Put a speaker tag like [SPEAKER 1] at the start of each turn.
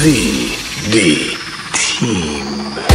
[SPEAKER 1] The Team.